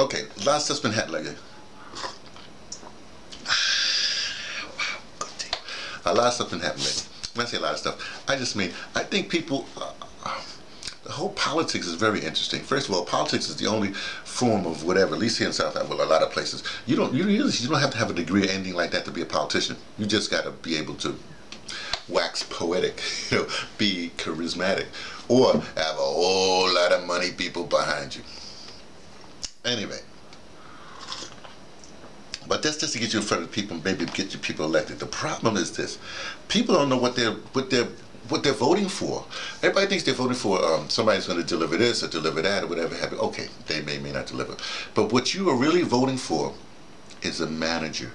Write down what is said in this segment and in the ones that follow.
Okay, of stuff's been happening lately. A lot of stuff been happening. When I say a lot of stuff, I just mean I think people. Uh, the whole politics is very interesting. First of all, politics is the only form of whatever, at least here in South Africa, well, a lot of places. You don't you, you don't have to have a degree or anything like that to be a politician. You just got to be able to wax poetic, you know, be charismatic, or have a whole lot of money people behind you. Anyway, but that's just to get you in front of people, maybe get your people elected. The problem is this: people don't know what they're what they're what they're voting for. Everybody thinks they're voting for um, somebody's going to deliver this or deliver that or whatever happen. Okay, they may may not deliver, but what you are really voting for is a manager.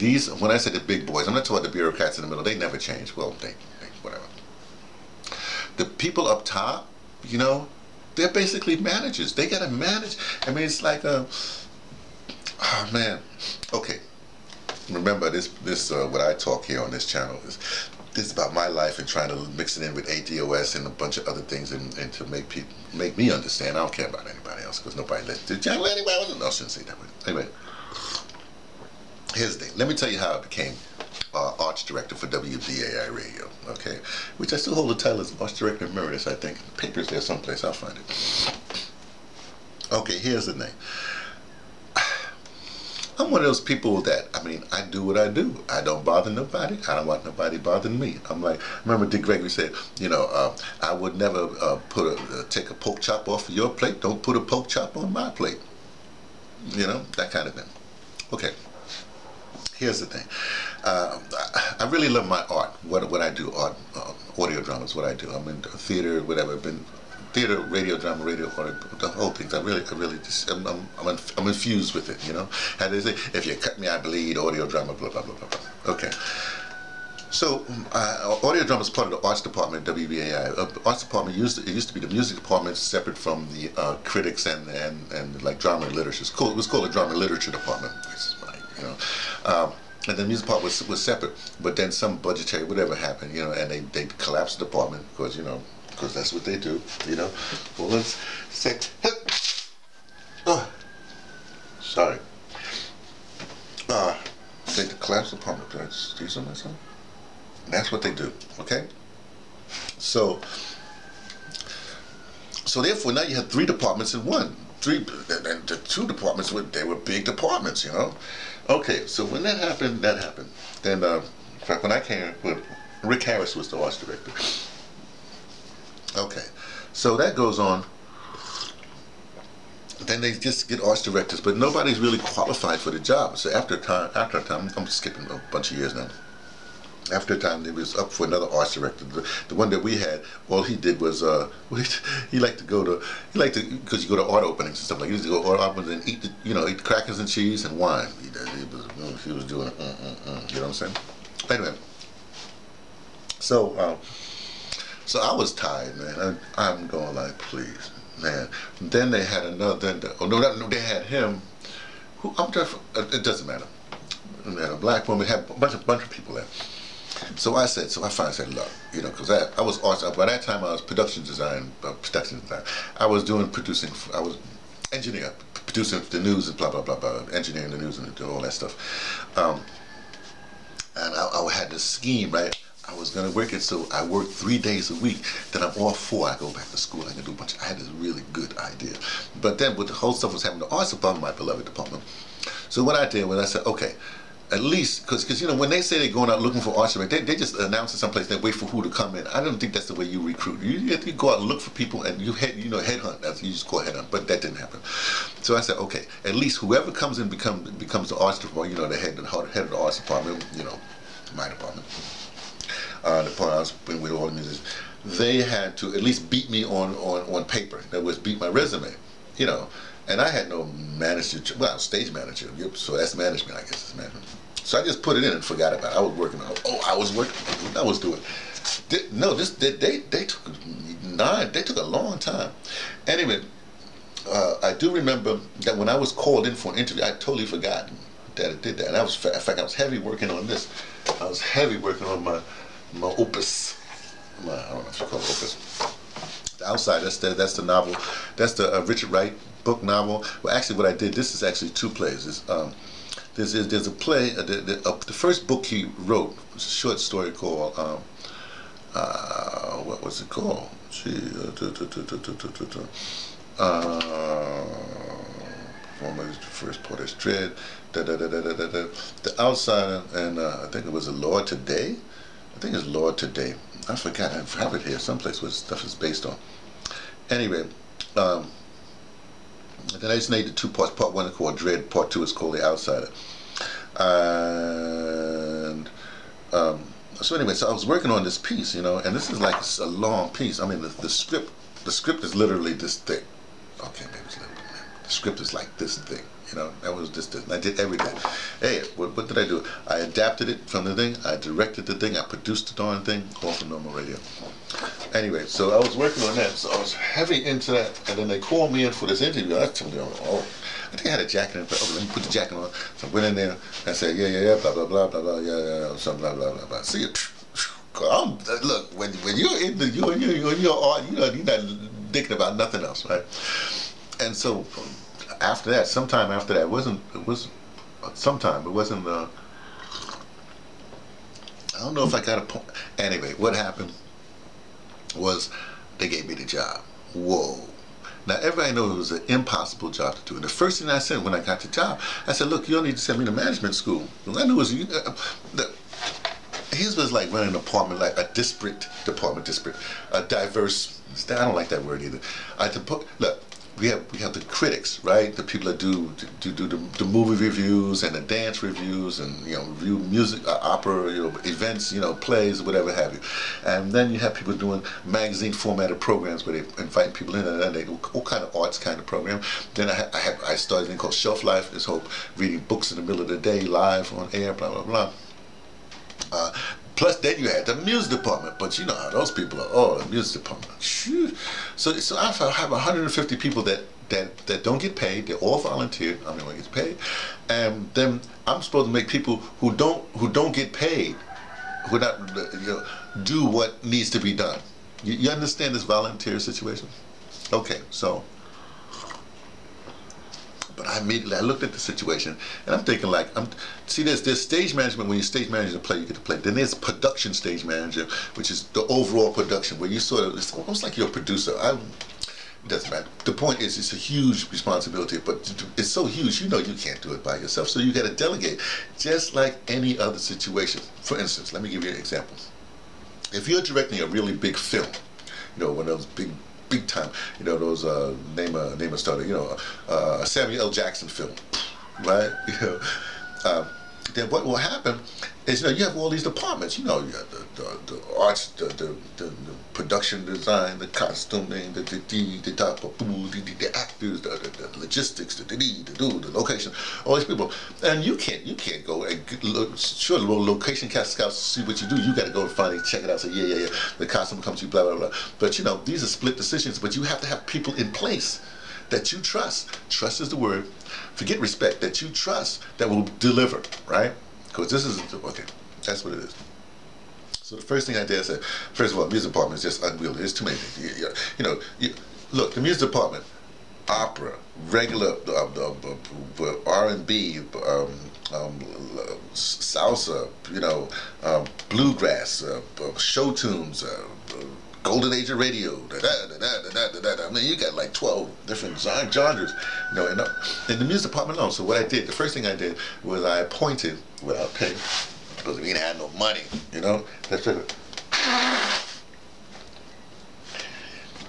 These, when I say the big boys, I'm not talking about the bureaucrats in the middle. They never change. Well, they, they whatever. The people up top, you know, they're basically managers. They got to manage. I mean, it's like a, oh man, okay. Remember this, this uh, what I talk here on this channel is this is about my life and trying to mix it in with ADOS and a bunch of other things and, and to make people make me understand. I don't care about anybody else because nobody listens to the channel anyway. I shouldn't say that way. Anyway, here's the thing. Let me tell you how I became uh, arts director for WBAI Radio. Okay, which I still hold the title as arts director emeritus. I think the paper's there someplace. I'll find it. Okay, here's the thing. I'm one of those people that, I mean, I do what I do. I don't bother nobody. I don't want nobody bothering me. I'm like, remember Dick Gregory said, you know, uh, I would never uh, put a, uh, take a pork chop off of your plate. Don't put a pork chop on my plate. You know, that kind of thing. Okay. Here's the thing. Uh, I really love my art. What what I do, art, uh, audio drama is what I do. I'm in theater, whatever. Been theater, radio, drama, radio, or the whole thing. I really, I really just, I'm, I'm, I'm, I'm infused with it, you know? How they say, if you cut me, I bleed, audio, drama, blah, blah, blah, blah, blah. Okay. So, uh, audio drama is part of the arts department at WBAI. Uh, arts department used to, it used to be the music department separate from the uh, critics and, and, and like drama and literature. It's called, it was called the drama and literature department. Know, um, and the music part was was separate. But then some budgetary whatever happened, you know, and they they collapsed the department because you know because that's what they do, you know. Well, let's say, oh, sorry. Uh, they collapse the pump. Did I steal some myself? That's what they do, okay? So, so therefore now you have three departments in one. Three, and the two departments were they were big departments, you know. Okay, so when that happened, that happened. Then, uh, in fact, when I came, Rick Harris was the arts director. Okay, so that goes on. Then they just get arts directors, but nobody's really qualified for the job. So after time, after a time, I'm skipping a bunch of years now. After a time, they was up for another arts director. The, the one that we had, all he did was uh, he liked to go to he liked to because you go to art openings and stuff like. He used to go to art openings and eat the, you know eat crackers and cheese and wine. He, he was he was doing. Mm, mm, mm, you know what I'm saying? Anyway, so. Uh, so I was tired, man. I, am going like, please, man. And then they had another. Then oh no, no, they had him. Who I'm just. It doesn't matter. And a black woman. Had a bunch of bunch of people there. So I said, so I finally said, look, you know, because I, I was also, by that time I was production design, uh, production design. I was doing producing, I was engineer, producing the news and blah, blah, blah, blah, engineering the news and all that stuff. Um, and I, I had this scheme, right? I was gonna work it, so I worked three days a week. Then I'm off four. I go back to school. I can do a bunch. Of, I had this really good idea, but then with the whole stuff was happening, the arts department, my beloved department. So what I did was I said, okay, at least because because you know when they say they're going out looking for directors, they, they just announce it someplace. They wait for who to come in. I don't think that's the way you recruit. You, you have to go out and look for people and you head you know headhunt. That's you just call headhunt, but that didn't happen. So I said, okay, at least whoever comes in becomes becomes the arts department. You know, the head the head of the arts department. You know, my department uh, the part I was with all the musicians, they had to at least beat me on, on, on paper. That was beat my resume, you know. And I had no manager, well, stage manager, so that's management, I guess, it's management. So I just put it in and forgot about it. I was working on, oh, I was working, I was doing. No, this they, they, they took nine, they took a long time. Anyway, uh, I do remember that when I was called in for an interview, I totally forgot that I did that. And I was, in fact, I was heavy working on this. I was heavy working on my my opus. My, I don't know if you call it opus. The Outside. That's the that's the novel. That's the uh, Richard Wright book novel. Well, actually, what I did. This is actually two plays. Um, there's, there's a play. Uh, the, the, uh, the, first book he wrote was a short story called. Um, uh, what was it called? Gee, the first part is Dread. Da, da, da, da, da, da. The Outsider, and uh, I think it was a Lawd Today. I think it's Lawd Today. I forgot. I have it here someplace where stuff is based on. Anyway, um, then I just made the two parts. Part one is called Dread. Part two is called The Outsider. And um, so anyway, so I was working on this piece, you know, and this is like a long piece. I mean, the, the script, the script is literally this thick. Okay, maybe it's a little the script is like this thing. You know, that was just this. I did everything. Hey, what, what, did I do? I adapted it from the thing. I directed the thing. I produced the darn thing. All for normal radio. Anyway, so I was working on that. So I was heavy into that. And then they called me in for this interview. I told them, oh, I think I had a jacket in. Oh, let me put the jacket on. So I went in there and said, yeah, yeah, yeah, blah, blah, blah, blah, blah, yeah, yeah, yeah, some blah, blah, blah, blah. See it. I'm, look, when, when you're in the, you and you, you're art, you know, you're not thinking about nothing else, right? And so after that, sometime after that, it wasn't it was sometime it wasn't. Uh, I don't know if I got a point. Anyway, what happened was they gave me the job. Whoa. Now everybody knows it was an impossible job to do. And the first thing I said when I got the job, I said, "Look, you don't need to send me to management school." I knew it was uh, the, his was like running an apartment, like a disparate department, disparate, a diverse. I don't like that word either. I had to put look we have we have the critics, right? The people that do do, do the, the movie reviews and the dance reviews and you know review music, uh, opera, you know events, you know plays, whatever have you. And then you have people doing magazine formatted programs where they invite people in and they all kind of arts kind of program. Then I I, have, I started thing called Shelf Life. This whole reading books in the middle of the day live on air, blah blah blah. Uh, Plus, then you had the music department, but you know how those people are. Oh, the music department. So, so I have 150 people that that that don't get paid. They're all volunteer. I'm the one gets paid, and then I'm supposed to make people who don't who don't get paid, who not you know, do what needs to be done. You, you understand this volunteer situation? Okay, so. But I immediately I looked at the situation and I'm thinking like I'm see there's there's stage management when you stage manage a play you get to play. Then there's production stage manager, which is the overall production where you sort of it's almost like you're a producer. I it doesn't matter. The point is, it's a huge responsibility, but it's so huge, you know you can't do it by yourself. So you got to delegate, just like any other situation. For instance, let me give you an example. If you're directing a really big film, you know, one of those big big time. You know those uh, name a name a starter. You know, uh, Samuel L. Jackson film, right? You know, uh, then what will happen is you know you have all these departments. You know, you the, the, the arts, the, the, the, production design, the costuming, the the the the, the, the, actors, the, the, the logistics, the the the do the location, all these people, and you can't you can't go and look, sure the location cast scouts see what you do. You got to go and it, check it out. Say yeah yeah yeah, the costume comes to you, blah blah blah. But you know these are split decisions. But you have to have people in place that you trust. Trust is the word. Forget respect. That you trust that will deliver, right? Because this is, okay, that's what it is. So the first thing I did, I said, first of all, music department is just unwieldy. There's too many things. You, you know, you, look, the music department, opera, regular uh, uh, uh, R&B, um, um, salsa, you know, um, bluegrass, uh, show tunes, uh, golden age of radio. I mean, you got like 12 different genres, you know, in, in the music department alone. So what I did, the first thing I did was I appointed, without pay, because we didn't have no money, you know, that's it.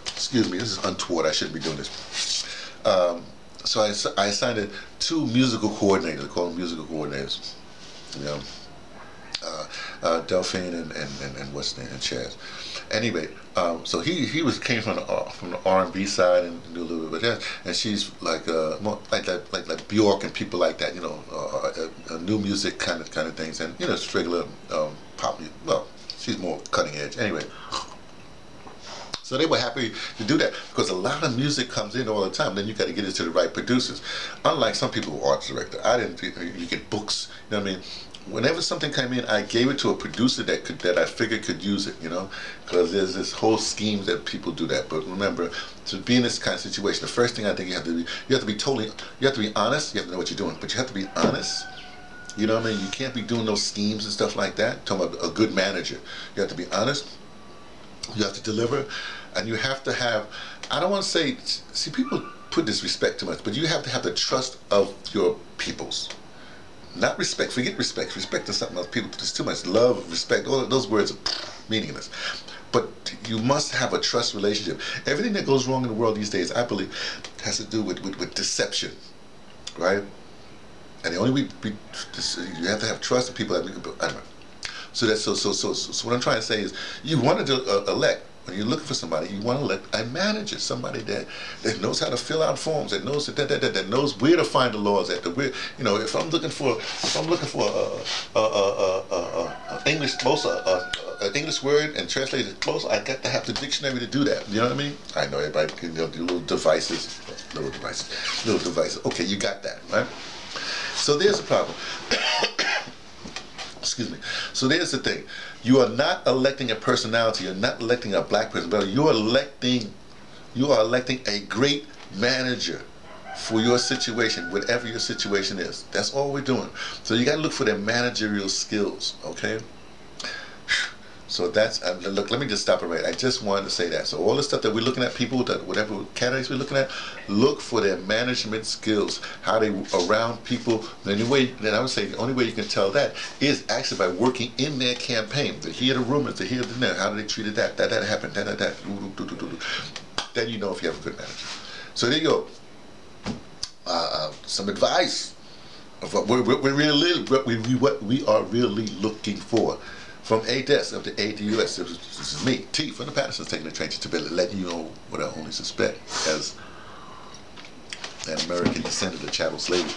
Excuse me, this is untoward. I shouldn't be doing this. Um, so I, I assigned two musical coordinators, call them musical coordinators, you know uh, uh, Delphine and, and, and, and what's name and Chaz. Anyway, um, so he he was came from the uh, from the R and B side and do a little bit of that, and she's like uh, more like like like, like Bjork and people like that, you know, uh, uh, new music kind of kind of things, and you know, regular um, pop. Well, she's more cutting edge. Anyway. So they were happy to do that because a lot of music comes in all the time. Then you got to get it to the right producers. Unlike some people who are arts director, I didn't. You get books. You know what I mean? Whenever something came in, I gave it to a producer that could that I figured could use it. You know, because there's this whole scheme that people do that. But remember, to be in this kind of situation, the first thing I think you have to be you have to be totally you have to be honest. You have to know what you're doing, but you have to be honest. You know what I mean? You can't be doing those schemes and stuff like that. talking about a good manager. You have to be honest. You have to deliver, and you have to have. I don't want to say. See, people put disrespect too much, but you have to have the trust of your peoples. Not respect. Forget respect. Respect is something else. People there's too much love, respect. All those words are meaningless. But you must have a trust relationship. Everything that goes wrong in the world these days, I believe, has to do with, with, with deception, right? And the only way we, you have to have trust in people. That, so that's so, so so so. So what I'm trying to say is, you wanted to uh, elect you're looking for somebody, you want to let a manager, somebody that, that knows how to fill out forms, that knows that, that, that, that knows where to find the laws at. The where, you know, if I'm looking for if I'm looking for a, a, a, a, a English close, an English word and translate it close, I got to have the dictionary to do that. You know what I mean? I know everybody can you know, do little devices, little devices, little devices. Okay, you got that, right? So there's a problem. Excuse me. So there's the thing. You are not electing a personality. You're not electing a black person, but you're electing you are electing a great manager for your situation, whatever your situation is. That's all we're doing. So you got to look for their managerial skills, okay? So that's uh, look. Let me just stop it right. I just wanted to say that. So all the stuff that we're looking at, people that whatever candidates we're looking at, look for their management skills, how they around people. The only way that I would say the only way you can tell that is actually by working in their campaign. To hear the rumors, to hear the net, how they treated that, that that happened, that that that. Then you know if you have a good manager. So there you go. Uh, uh, some advice of what we're, we're really what we, what we are really looking for. From ADOS up to ADOS, this is me, T from the Pattersons, taking the train to Tibet, letting you know what I only suspect as an American descendant of chattel slavery.